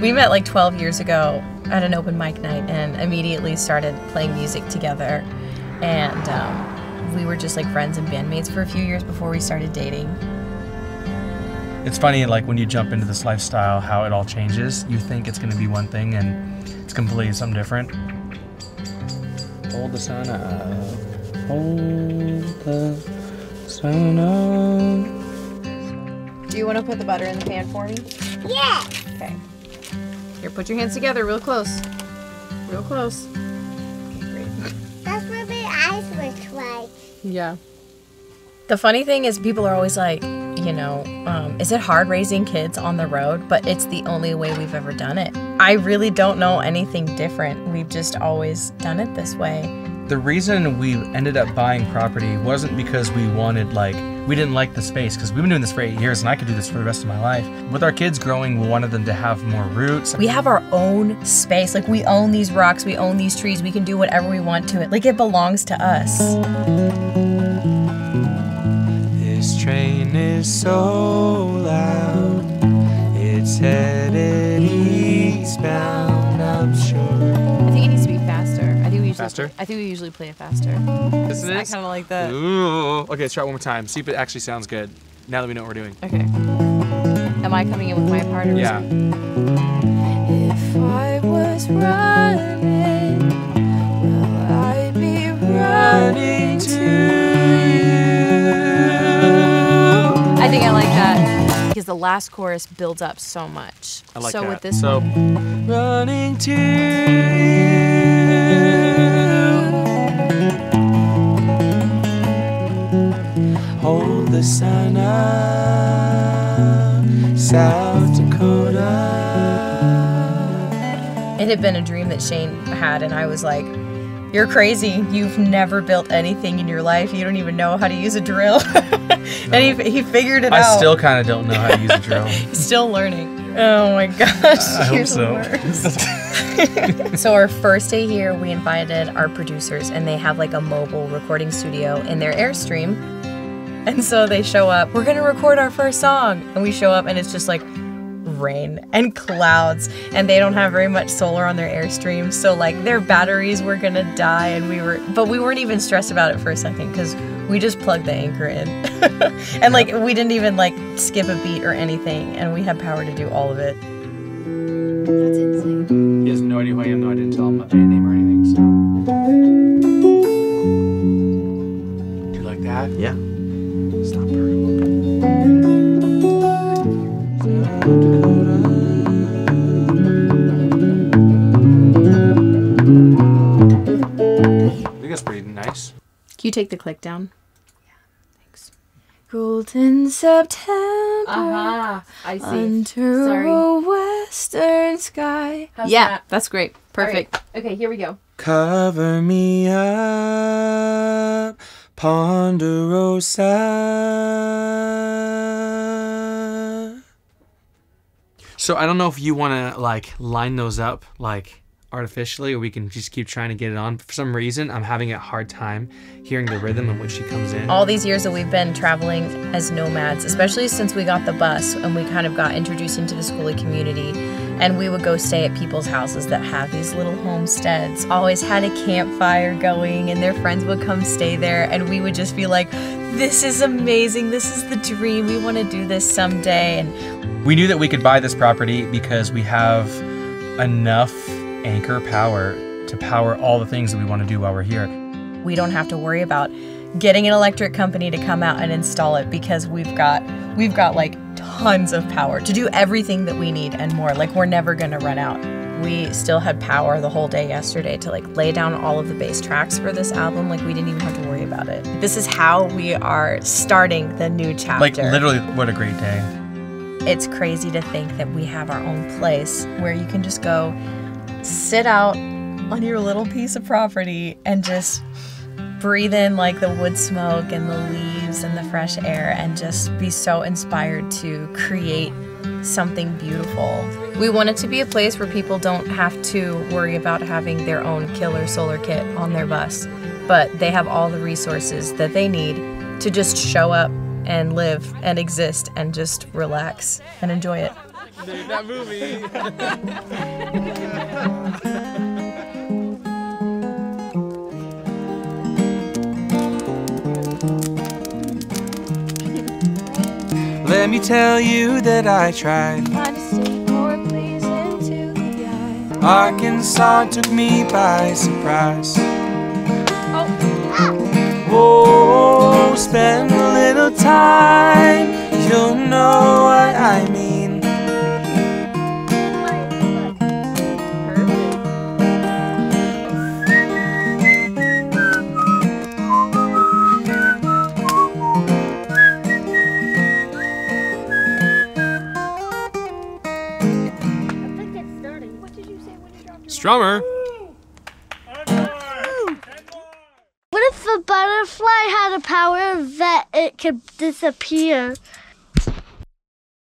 We met like 12 years ago at an open mic night and immediately started playing music together. And um, we were just like friends and bandmates for a few years before we started dating. It's funny, like when you jump into this lifestyle, how it all changes. You think it's going to be one thing, and it's completely something different. Hold the sun up. Hold the sun up. Do you want to put the butter in the pan for me? Yeah. Okay. Here, put your hands together real close. Real close. Okay, great. That's what my eyes look like. Yeah. The funny thing is, people are always like, you know, um, is it hard raising kids on the road? But it's the only way we've ever done it. I really don't know anything different. We've just always done it this way. The reason we ended up buying property wasn't because we wanted, like, we didn't like the space, because we've been doing this for eight years and I could do this for the rest of my life. With our kids growing, we wanted them to have more roots. We have our own space. Like, we own these rocks, we own these trees, we can do whatever we want to it. Like, it belongs to us. This train is so loud, it's headed eastbound, Faster? I think we usually play it faster. This is I kind of like that. Ooh. Okay, let's try it one more time. See if it actually sounds good. Now that we know what we're doing. Okay. Am I coming in with my part or Yeah. If I was running, will I be running to you? I think I like that because the last chorus builds up so much. I like so that. with this so, Running to you. It had been a dream that Shane had, and I was like, You're crazy. You've never built anything in your life. You don't even know how to use a drill. and he, he figured it I out. I still kind of don't know how to use a drill. He's still learning. Oh my gosh. I hope so. so our first day here, we invited our producers, and they have like a mobile recording studio in their Airstream. And so they show up. We're gonna record our first song, and we show up, and it's just like rain and clouds, and they don't have very much solar on their Airstream, so like their batteries were gonna die, and we were, but we weren't even stressed about it for a second because we just plugged the Anker in, and like we didn't even like skip a beat or anything, and we had power to do all of it. You take the click down? Yeah, thanks. Golden September Aha, I see. under Sorry. a western sky. How's yeah, that? that's great. Perfect. All right. Okay, here we go. Cover me up, Ponderosa. So I don't know if you want to like line those up like artificially, or we can just keep trying to get it on. For some reason, I'm having a hard time hearing the rhythm in which she comes in. All these years that we've been traveling as nomads, especially since we got the bus and we kind of got introduced into the schoolie community, and we would go stay at people's houses that have these little homesteads. Always had a campfire going, and their friends would come stay there, and we would just be like, "This is amazing! This is the dream! We want to do this someday!" And We knew that we could buy this property because we have enough Anker power to power all the things that we want to do while we're here. we don't have to worry about getting an electric company to come out and install it because we've got we've got like tons of power to do everything that we need and more. Like we're never going to run out. We still had power the whole day yesterday to like lay down all of the bass tracks for this album. Like we didn't even have to worry about it. This is how we are starting the new chapter. Like literally, what a great day. it's crazy to think that we have our own place where you can just go sit out on your little piece of property and just breathe in like the wood smoke and the leaves and the fresh air and just be so inspired to create something beautiful. We want it to be a place where people don't have to worry about having their own killer solar kit on their bus, but they have all the resources that they need to just show up and live and exist and just relax and enjoy it. That movie. Let me tell you that I tried. Find a state more pleasing to the eye. Arkansas took me by surprise. Oh, Oh, spend a little time, you'll know what I mean. Strummer. What if a butterfly had a power that it could disappear?